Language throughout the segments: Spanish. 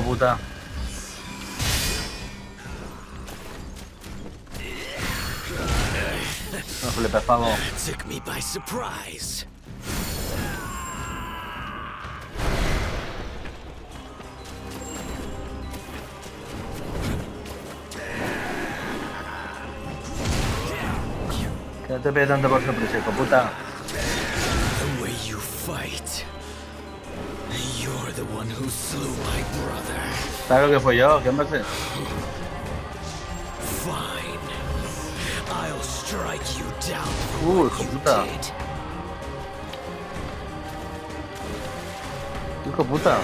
puta. No, le pegamos. Took me by surprise. Que no te pegue tanto por sorpresa, hijo puta. The way you fight. One who slew my brother. ¿Sabes lo que fue yo? ¿Qué me hace? Fine. I'll strike you down for Uh, hijo puta. Hijo puta.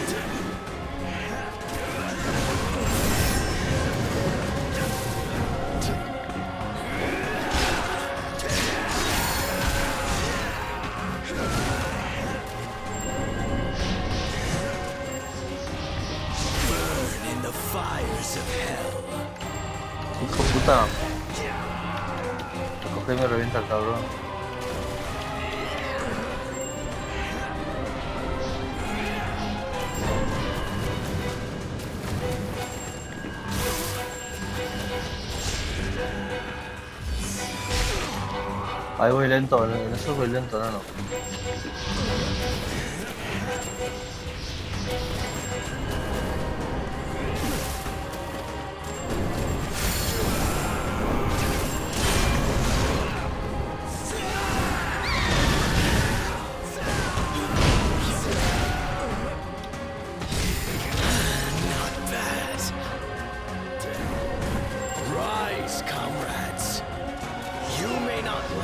Hijo puta. Me coge y me revienta el cabrón. Ahí voy lento, en eso voy lento, no, no.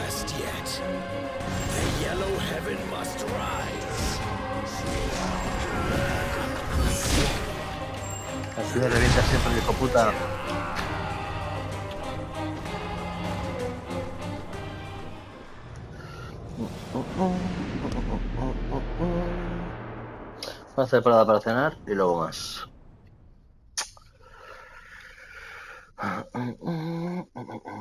Rest yet. The yellow heaven must rise. Así me revienta siempre el hijo puta. Voy a hacer parada para cenar y luego más.